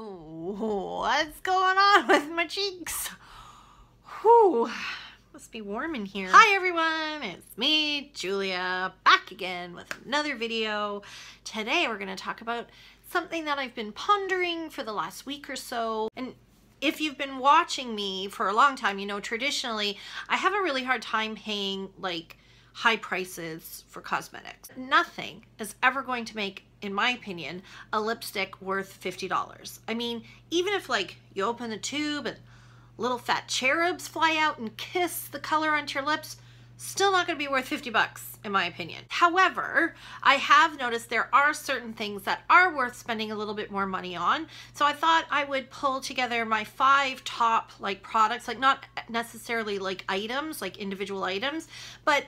What's going on with my cheeks? Whew, must be warm in here. Hi everyone, it's me, Julia, back again with another video. Today we're going to talk about something that I've been pondering for the last week or so. And if you've been watching me for a long time, you know traditionally I have a really hard time paying like high prices for cosmetics. Nothing is ever going to make, in my opinion, a lipstick worth $50. I mean, even if like you open the tube and little fat cherubs fly out and kiss the color onto your lips, still not going to be worth 50 bucks in my opinion. However, I have noticed there are certain things that are worth spending a little bit more money on. So I thought I would pull together my five top like products, like not necessarily like items, like individual items, but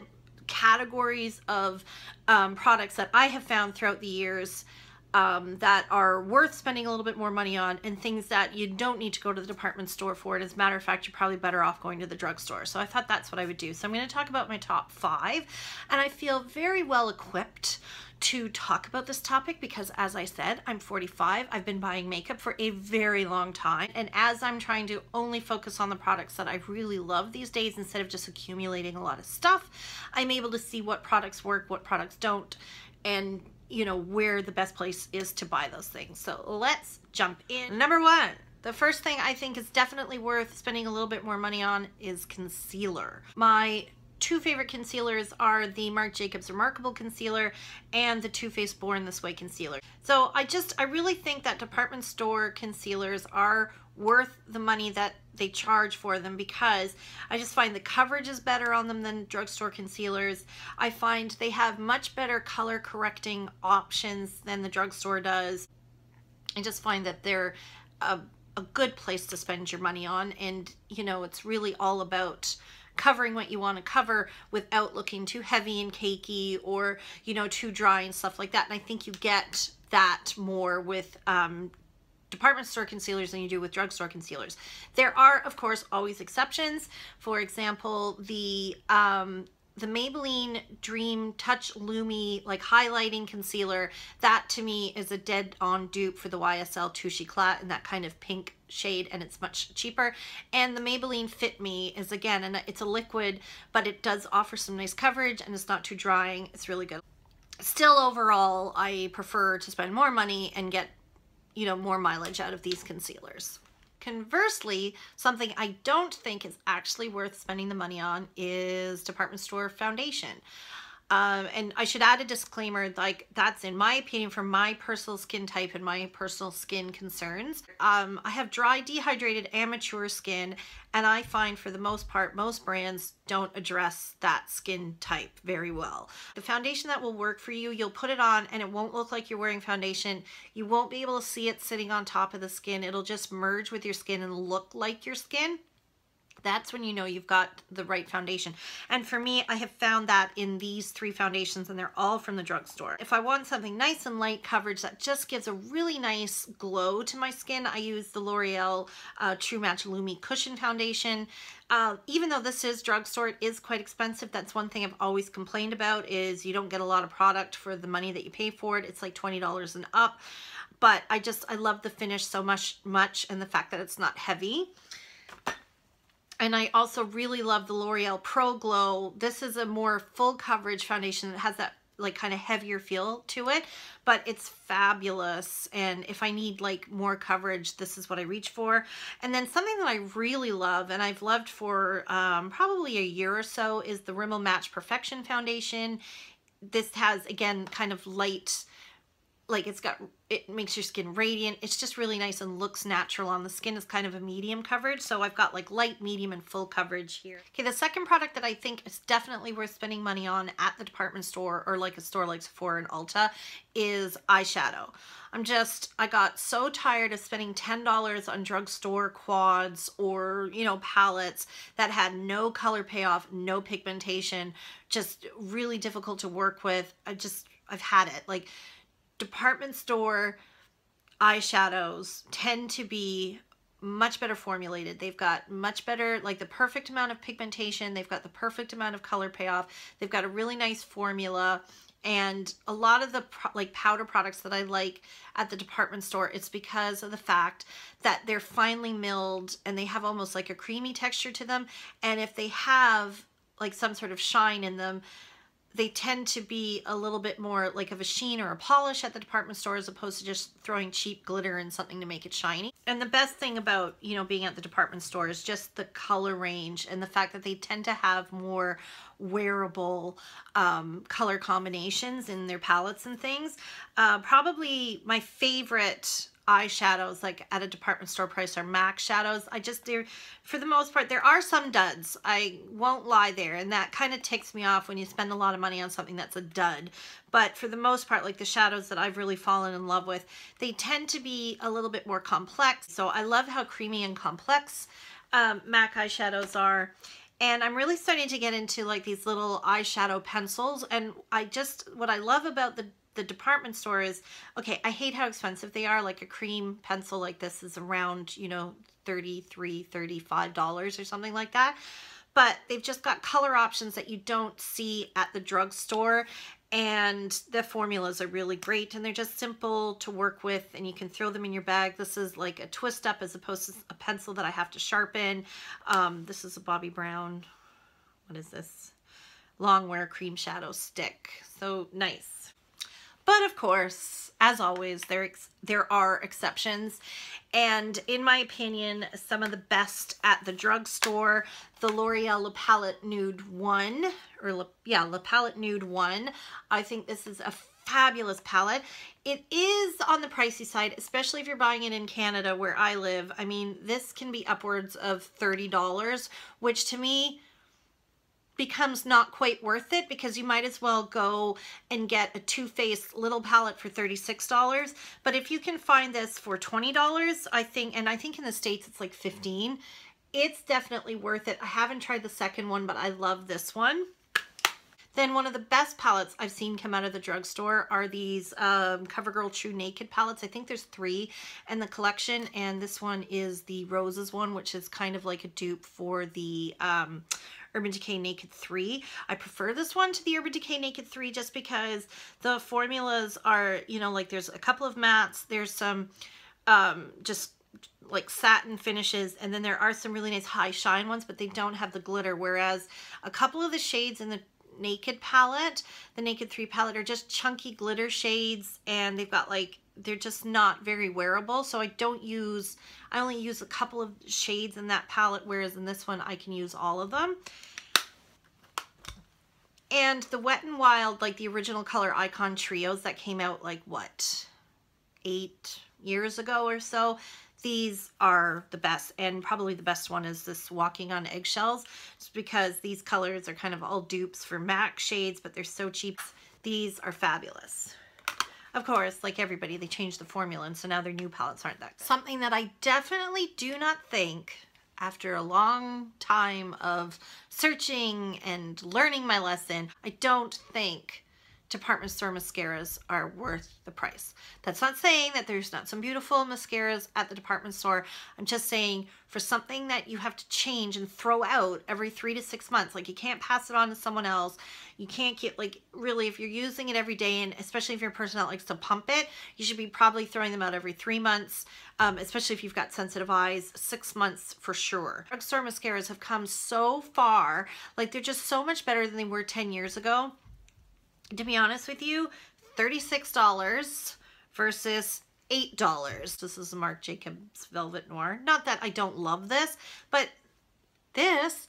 categories of um, products that I have found throughout the years um, that are worth spending a little bit more money on and things that you don't need to go to the department store for. And as a matter of fact, you're probably better off going to the drugstore. So I thought that's what I would do. So I'm going to talk about my top five and I feel very well equipped to talk about this topic because as I said, I'm 45. I've been buying makeup for a very long time. And as I'm trying to only focus on the products that I really love these days instead of just accumulating a lot of stuff, I'm able to see what products work, what products don't, and you know, where the best place is to buy those things. So let's jump in. Number one, the first thing I think is definitely worth spending a little bit more money on is concealer. My two favorite concealers are the Marc Jacobs Remarkable Concealer and the Too Faced Born This Way Concealer. So I just, I really think that department store concealers are worth the money that they charge for them because I just find the coverage is better on them than drugstore concealers. I find they have much better color correcting options than the drugstore does. I just find that they're a, a good place to spend your money on and you know it's really all about covering what you want to cover without looking too heavy and cakey or you know too dry and stuff like that and I think you get that more with um, department store concealers than you do with drugstore concealers. There are, of course, always exceptions. For example, the um, the Maybelline Dream Touch Lumi like highlighting concealer, that to me is a dead on dupe for the YSL Touche Eclat in that kind of pink shade and it's much cheaper. And the Maybelline Fit Me is again, and it's a liquid, but it does offer some nice coverage and it's not too drying. It's really good. Still overall, I prefer to spend more money and get you know, more mileage out of these concealers. Conversely, something I don't think is actually worth spending the money on is department store foundation. Um, and I should add a disclaimer, like that's in my opinion from my personal skin type and my personal skin concerns. Um, I have dry, dehydrated, amateur skin, and I find for the most part, most brands don't address that skin type very well. The foundation that will work for you, you'll put it on and it won't look like you're wearing foundation. You won't be able to see it sitting on top of the skin. It'll just merge with your skin and look like your skin that's when you know you've got the right foundation. And for me, I have found that in these three foundations and they're all from the drugstore. If I want something nice and light coverage that just gives a really nice glow to my skin, I use the L'Oreal uh, True Match Lumi Cushion Foundation. Uh, even though this is drugstore, it is quite expensive. That's one thing I've always complained about is you don't get a lot of product for the money that you pay for it. It's like $20 and up. But I just, I love the finish so much, much and the fact that it's not heavy. And I also really love the L'Oreal Pro Glow. This is a more full coverage foundation that has that like kind of heavier feel to it, but it's fabulous. And if I need like more coverage, this is what I reach for. And then something that I really love and I've loved for um, probably a year or so is the Rimmel Match Perfection Foundation. This has, again, kind of light like it's got it makes your skin radiant. It's just really nice and looks natural on the skin. Is kind of a medium coverage. So I've got like light medium and full coverage here. Okay the second product that I think is definitely worth spending money on at the department store or like a store like Sephora and Ulta is eyeshadow. I'm just I got so tired of spending $10 on drugstore quads or you know palettes that had no color payoff no pigmentation just really difficult to work with. I just I've had it. Like department store eyeshadows tend to be much better formulated. They've got much better, like the perfect amount of pigmentation. They've got the perfect amount of color payoff. They've got a really nice formula and a lot of the like powder products that I like at the department store, it's because of the fact that they're finely milled and they have almost like a creamy texture to them. And if they have like some sort of shine in them, they tend to be a little bit more like of a sheen or a polish at the department store as opposed to just throwing cheap glitter and something to make it shiny. And the best thing about, you know, being at the department store is just the color range and the fact that they tend to have more wearable um, color combinations in their palettes and things. Uh, probably my favorite eyeshadows like at a department store price or MAC shadows. I just, they're, for the most part, there are some duds. I won't lie there. And that kind of ticks me off when you spend a lot of money on something that's a dud. But for the most part, like the shadows that I've really fallen in love with, they tend to be a little bit more complex. So I love how creamy and complex um, MAC eyeshadows are. And I'm really starting to get into like these little eyeshadow pencils. And I just, what I love about the the department store is, okay, I hate how expensive they are. Like a cream pencil like this is around, you know, 33 $35 or something like that. But they've just got color options that you don't see at the drugstore. And the formulas are really great and they're just simple to work with and you can throw them in your bag. This is like a twist up as opposed to a pencil that I have to sharpen. Um, this is a Bobbi Brown, what is this? Longwear cream shadow stick. So nice. But of course, as always, there, there are exceptions. And in my opinion, some of the best at the drugstore, the L'Oreal La Palette Nude 1, or yeah, La Palette Nude 1. I think this is a fabulous palette. It is on the pricey side, especially if you're buying it in Canada where I live. I mean, this can be upwards of $30, which to me, becomes not quite worth it because you might as well go and get a Too Faced little palette for $36. But if you can find this for $20, I think, and I think in the States it's like 15, it's definitely worth it. I haven't tried the second one, but I love this one. Then one of the best palettes I've seen come out of the drugstore are these um, CoverGirl True Naked palettes. I think there's three in the collection, and this one is the Roses one, which is kind of like a dupe for the um, Urban Decay Naked 3. I prefer this one to the Urban Decay Naked 3 just because the formulas are, you know, like there's a couple of mattes, there's some um, just like satin finishes and then there are some really nice high shine ones but they don't have the glitter whereas a couple of the shades in the Naked palette, the Naked 3 palette are just chunky glitter shades and they've got like they're just not very wearable. So I don't use, I only use a couple of shades in that palette, whereas in this one I can use all of them. And the Wet n Wild, like the original color icon trios that came out like what, eight years ago or so, these are the best and probably the best one is this walking on eggshells just because these colors are kind of all dupes for MAC shades but they're so cheap these are fabulous of course, like everybody, they changed the formula, and so now their new palettes aren't that. Something that I definitely do not think, after a long time of searching and learning my lesson, I don't think department store mascaras are worth the price. That's not saying that there's not some beautiful mascaras at the department store. I'm just saying for something that you have to change and throw out every three to six months, like you can't pass it on to someone else. You can't get like really if you're using it every day and especially if you're a person that likes to pump it, you should be probably throwing them out every three months, um, especially if you've got sensitive eyes, six months for sure. Drugstore mascaras have come so far, like they're just so much better than they were 10 years ago to be honest with you, $36 versus $8. This is Marc Jacobs Velvet Noir. Not that I don't love this, but this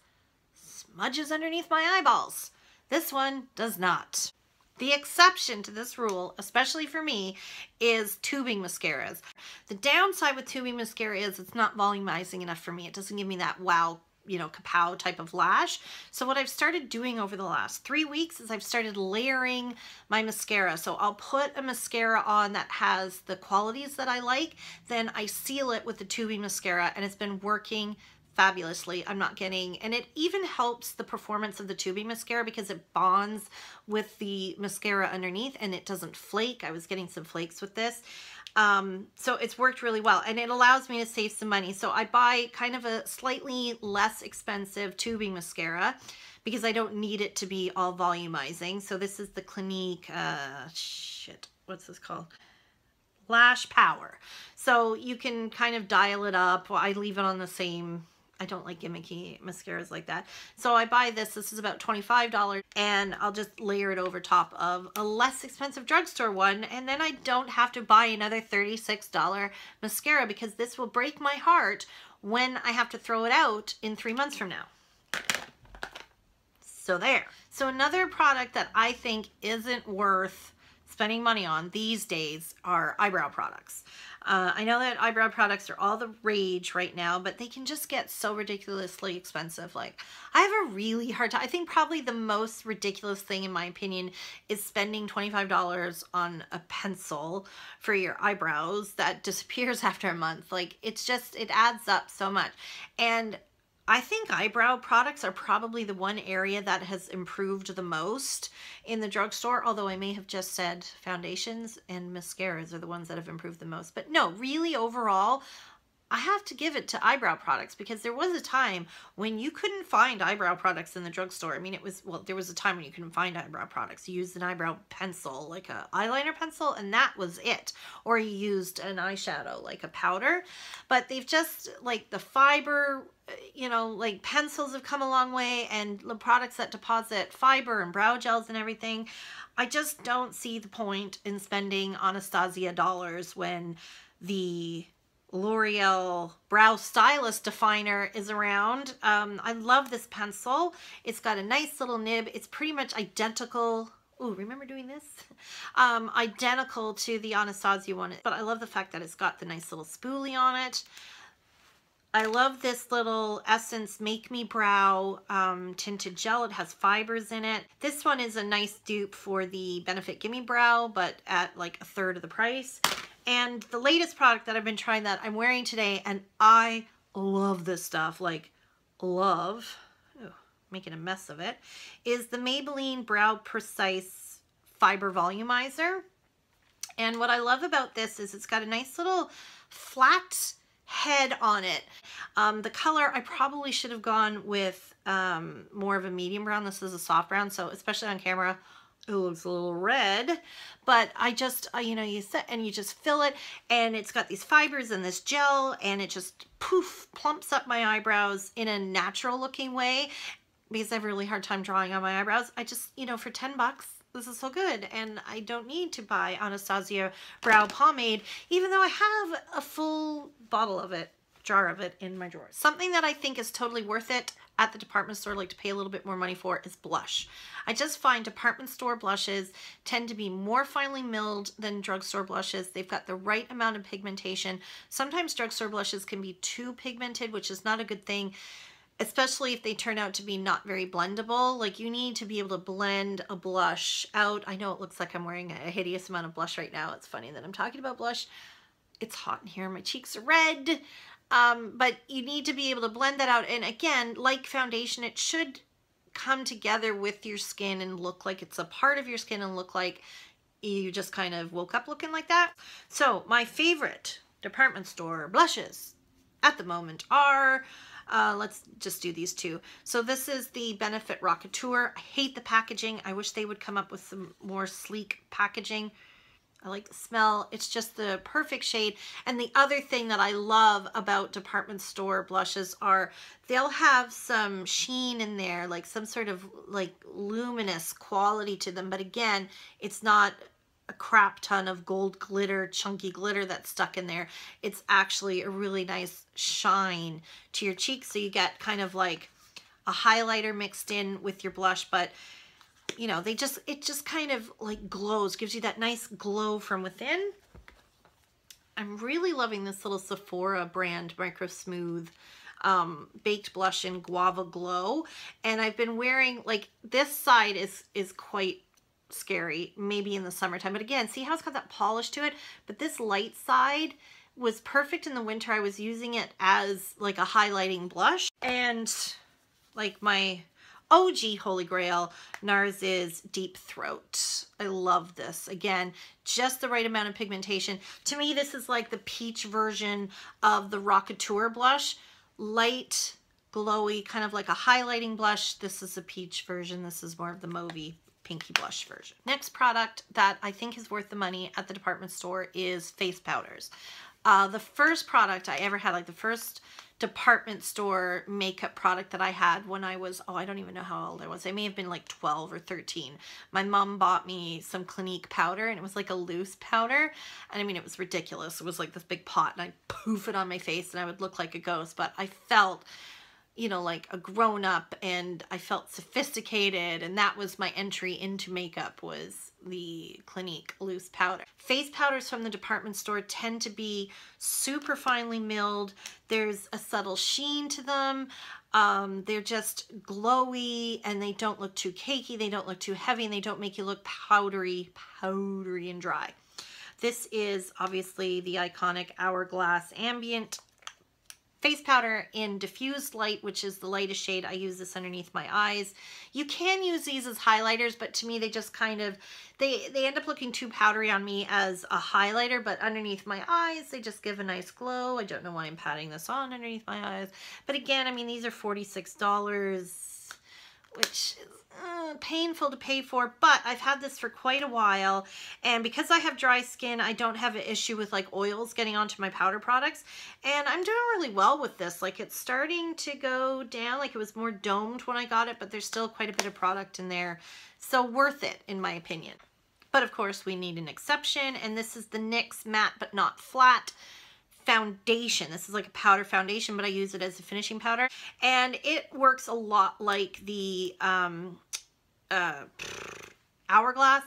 smudges underneath my eyeballs. This one does not. The exception to this rule, especially for me, is tubing mascaras. The downside with tubing mascara is it's not volumizing enough for me. It doesn't give me that wow you know, kapow type of lash. So what I've started doing over the last three weeks is I've started layering my mascara. So I'll put a mascara on that has the qualities that I like, then I seal it with the tubing mascara and it's been working fabulously. I'm not getting, and it even helps the performance of the tubing mascara because it bonds with the mascara underneath and it doesn't flake. I was getting some flakes with this. Um, so it's worked really well and it allows me to save some money. So I buy kind of a slightly less expensive tubing mascara because I don't need it to be all volumizing. So this is the Clinique, uh, shit, what's this called? Lash Power. So you can kind of dial it up. I leave it on the same I don't like gimmicky mascaras like that. So I buy this. This is about $25 and I'll just layer it over top of a less expensive drugstore one. And then I don't have to buy another $36 mascara because this will break my heart when I have to throw it out in three months from now. So there. So another product that I think isn't worth spending money on these days are eyebrow products. Uh, I know that eyebrow products are all the rage right now, but they can just get so ridiculously expensive. Like, I have a really hard time. I think probably the most ridiculous thing, in my opinion, is spending $25 on a pencil for your eyebrows that disappears after a month. Like, it's just, it adds up so much. And I think eyebrow products are probably the one area that has improved the most in the drugstore, although I may have just said foundations and mascaras are the ones that have improved the most. But no, really overall, I have to give it to eyebrow products because there was a time when you couldn't find eyebrow products in the drugstore. I mean, it was, well, there was a time when you couldn't find eyebrow products. You used an eyebrow pencil, like a eyeliner pencil, and that was it. Or you used an eyeshadow, like a powder. But they've just, like the fiber, uh, you know, like pencils have come a long way and the products that deposit fiber and brow gels and everything. I just don't see the point in spending Anastasia dollars when the L'Oreal Brow Stylist Definer is around. Um, I love this pencil. It's got a nice little nib. It's pretty much identical. Oh, remember doing this? Um, identical to the Anastasia one, but I love the fact that it's got the nice little spoolie on it. I love this little Essence Make Me Brow um, tinted gel. It has fibers in it. This one is a nice dupe for the Benefit Gimme Brow, but at like a third of the price. And the latest product that I've been trying that I'm wearing today, and I love this stuff, like love, Ooh, making a mess of it, is the Maybelline Brow Precise Fiber Volumizer. And what I love about this is it's got a nice little flat head on it. Um, the color, I probably should have gone with um, more of a medium brown. This is a soft brown, so especially on camera, it looks a little red, but I just, you know, you set and you just fill it and it's got these fibers and this gel and it just poof, plumps up my eyebrows in a natural looking way because I have a really hard time drawing on my eyebrows. I just, you know, for 10 bucks, this is so good and I don't need to buy Anastasia brow pomade even though I have a full bottle of it jar of it in my drawer. Something that I think is totally worth it at the department store, like to pay a little bit more money for, is blush. I just find department store blushes tend to be more finely milled than drugstore blushes. They've got the right amount of pigmentation. Sometimes drugstore blushes can be too pigmented, which is not a good thing especially if they turn out to be not very blendable. Like you need to be able to blend a blush out. I know it looks like I'm wearing a hideous amount of blush right now. It's funny that I'm talking about blush. It's hot in here. My cheeks are red. Um, but you need to be able to blend that out. And again, like foundation, it should come together with your skin and look like it's a part of your skin and look like you just kind of woke up looking like that. So my favorite department store blushes at the moment are, uh, let's just do these two. So this is the Benefit Rockateur. I hate the packaging. I wish they would come up with some more sleek packaging. I like the smell. It's just the perfect shade. And the other thing that I love about department store blushes are they'll have some sheen in there, like some sort of like luminous quality to them. But again, it's not a crap ton of gold glitter, chunky glitter that's stuck in there. It's actually a really nice shine to your cheeks. So you get kind of like a highlighter mixed in with your blush, but you know, they just, it just kind of like glows, gives you that nice glow from within. I'm really loving this little Sephora brand Micro Smooth um, baked blush in Guava Glow. And I've been wearing, like, this side is, is quite scary, maybe in the summertime. But again, see how it's got that polish to it? But this light side, was perfect in the winter. I was using it as like a highlighting blush and like my OG Holy Grail, NARS's Deep Throat. I love this. Again, just the right amount of pigmentation. To me, this is like the peach version of the Rockateur blush. Light, glowy, kind of like a highlighting blush. This is a peach version. This is more of the mauvey pinky blush version. Next product that I think is worth the money at the department store is face powders. Uh, the first product I ever had, like the first department store makeup product that I had when I was, oh, I don't even know how old I was. I may have been like 12 or 13. My mom bought me some Clinique powder and it was like a loose powder. And I mean, it was ridiculous. It was like this big pot and I'd poof it on my face and I would look like a ghost. But I felt you know, like a grown up and I felt sophisticated and that was my entry into makeup was the Clinique loose powder. Face powders from the department store tend to be super finely milled. There's a subtle sheen to them. Um, they're just glowy and they don't look too cakey. They don't look too heavy and they don't make you look powdery, powdery and dry. This is obviously the iconic Hourglass Ambient face powder in diffused light, which is the lightest shade. I use this underneath my eyes. You can use these as highlighters, but to me, they just kind of, they, they end up looking too powdery on me as a highlighter, but underneath my eyes, they just give a nice glow. I don't know why I'm patting this on underneath my eyes. But again, I mean, these are $46, which is uh, painful to pay for, but I've had this for quite a while. And because I have dry skin, I don't have an issue with like oils getting onto my powder products. And I'm doing really well with this. Like it's starting to go down, like it was more domed when I got it, but there's still quite a bit of product in there. So worth it, in my opinion. But of course, we need an exception. And this is the NYX Matte But Not Flat foundation. This is like a powder foundation, but I use it as a finishing powder. And it works a lot like the um, uh, Hourglass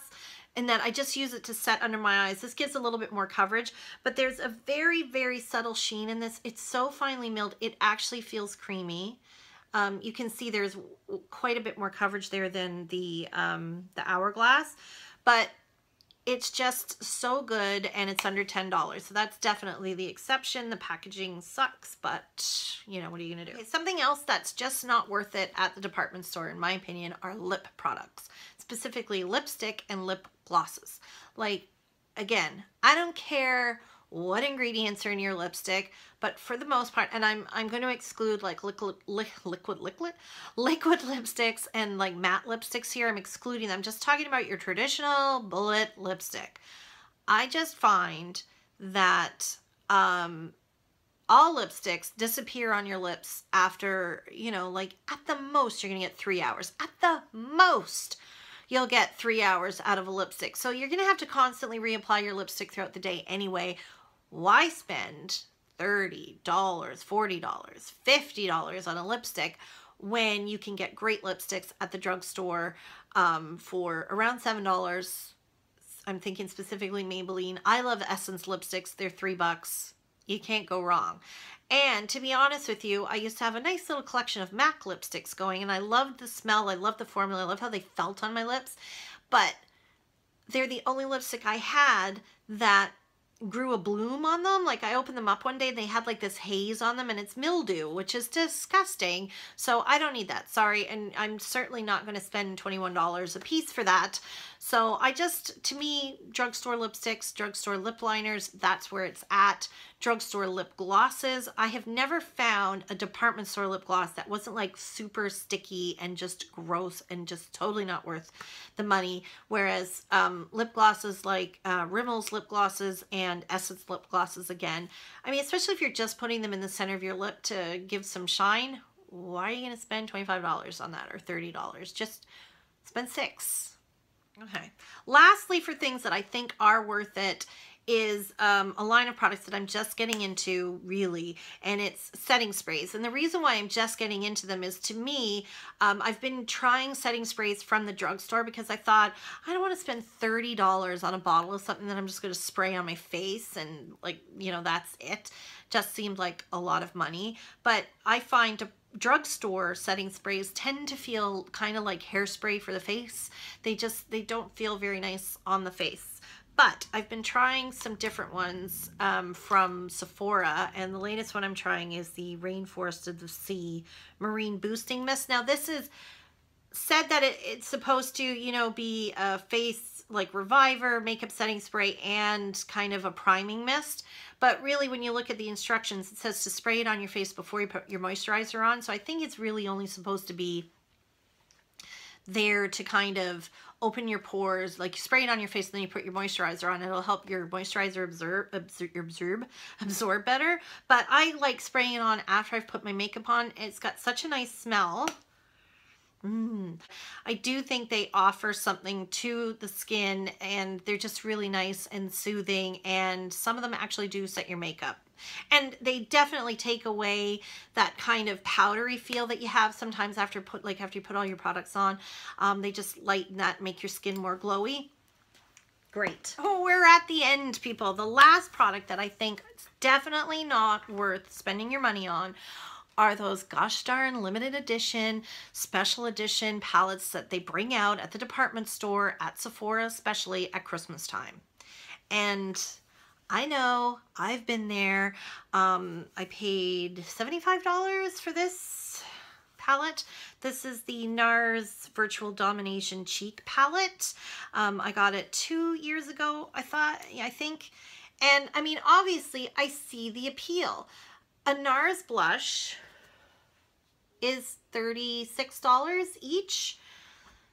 and that I just use it to set under my eyes. This gives a little bit more coverage, but there's a very, very subtle sheen in this. It's so finely milled, it actually feels creamy. Um, you can see there's quite a bit more coverage there than the, um, the Hourglass, but it's just so good and it's under $10. So that's definitely the exception. The packaging sucks, but you know, what are you gonna do? Okay, something else that's just not worth it at the department store, in my opinion, are lip products, specifically lipstick and lip glosses. Like, again, I don't care what ingredients are in your lipstick, but for the most part, and I'm I'm going to exclude like liquid li liquid liquid liquid lipsticks and like matte lipsticks here. I'm excluding them. I'm just talking about your traditional bullet lipstick. I just find that um all lipsticks disappear on your lips after, you know, like at the most you're going to get 3 hours. At the most you'll get three hours out of a lipstick. So you're going to have to constantly reapply your lipstick throughout the day anyway, why spend $30, $40, $50 on a lipstick when you can get great lipsticks at the drugstore um, for around $7. I'm thinking specifically Maybelline. I love Essence lipsticks. They're three bucks. You can't go wrong. And to be honest with you, I used to have a nice little collection of MAC lipsticks going and I loved the smell. I loved the formula. I loved how they felt on my lips. But they're the only lipstick I had that grew a bloom on them. Like I opened them up one day, and they had like this haze on them and it's mildew, which is disgusting. So I don't need that, sorry. And I'm certainly not gonna spend $21 a piece for that. So I just, to me, drugstore lipsticks, drugstore lip liners, that's where it's at. Drugstore lip glosses. I have never found a department store lip gloss that wasn't like super sticky and just gross and just totally not worth the money. Whereas um, lip glosses like uh, Rimmel's lip glosses and Essence lip glosses again. I mean, especially if you're just putting them in the center of your lip to give some shine, why are you going to spend $25 on that or $30? Just spend six Okay. Lastly, for things that I think are worth it is um, a line of products that I'm just getting into really and it's setting sprays. And the reason why I'm just getting into them is to me um, I've been trying setting sprays from the drugstore because I thought I don't want to spend $30 on a bottle of something that I'm just going to spray on my face and like you know that's it. Just seemed like a lot of money. But I find drugstore setting sprays tend to feel kind of like hairspray for the face. They just, they don't feel very nice on the face. But I've been trying some different ones um, from Sephora, and the latest one I'm trying is the Rainforest of the Sea Marine Boosting Mist. Now, this is said that it, it's supposed to, you know, be a face like reviver, makeup setting spray, and kind of a priming mist. But really, when you look at the instructions, it says to spray it on your face before you put your moisturizer on. So I think it's really only supposed to be there to kind of open your pores. Like you spray it on your face and then you put your moisturizer on. It'll help your moisturizer absorb absorb absorb, absorb better. But I like spraying it on after I've put my makeup on. It's got such a nice smell Mm. I do think they offer something to the skin and they're just really nice and soothing and some of them actually do set your makeup. And they definitely take away that kind of powdery feel that you have sometimes after put like after you put all your products on. Um, they just lighten that, make your skin more glowy. Great. Oh, we're at the end, people. The last product that I think is definitely not worth spending your money on are those gosh darn limited edition, special edition palettes that they bring out at the department store, at Sephora, especially at Christmas time. And I know, I've been there. Um, I paid $75 for this palette. This is the NARS Virtual Domination Cheek palette. Um, I got it two years ago, I thought, I think. And I mean, obviously, I see the appeal. A NARS blush is $36 each.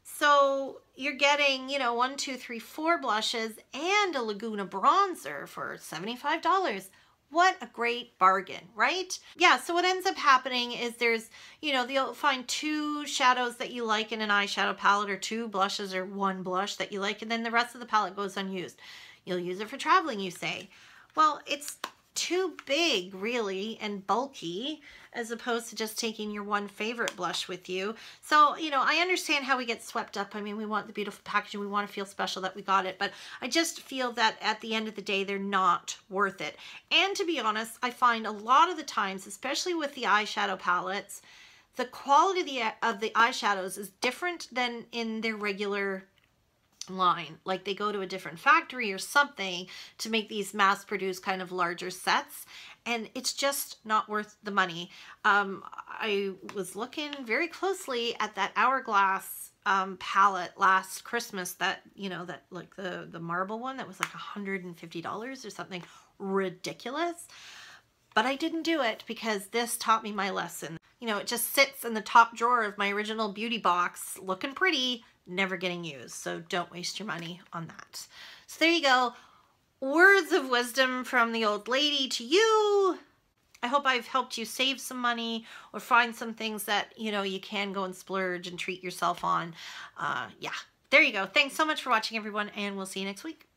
So you're getting, you know, one, two, three, four blushes and a Laguna bronzer for $75. What a great bargain, right? Yeah, so what ends up happening is there's, you know, you'll find two shadows that you like in an eyeshadow palette or two blushes or one blush that you like, and then the rest of the palette goes unused. You'll use it for traveling, you say. Well, it's too big, really, and bulky as opposed to just taking your one favorite blush with you. So, you know, I understand how we get swept up. I mean, we want the beautiful packaging. We want to feel special that we got it. But I just feel that at the end of the day, they're not worth it. And to be honest, I find a lot of the times, especially with the eyeshadow palettes, the quality of the, of the eyeshadows is different than in their regular line. Like they go to a different factory or something to make these mass produced kind of larger sets and it's just not worth the money. Um, i was looking very closely at that hourglass um, palette last christmas that you know that like the the marble one that was like $150 or something. Ridiculous. But i didn't do it because this taught me my lesson. You know it just sits in the top drawer of my original beauty box looking pretty never getting used. So don't waste your money on that. So there you go. Words of wisdom from the old lady to you. I hope I've helped you save some money or find some things that, you know, you can go and splurge and treat yourself on. Uh, yeah, there you go. Thanks so much for watching, everyone, and we'll see you next week.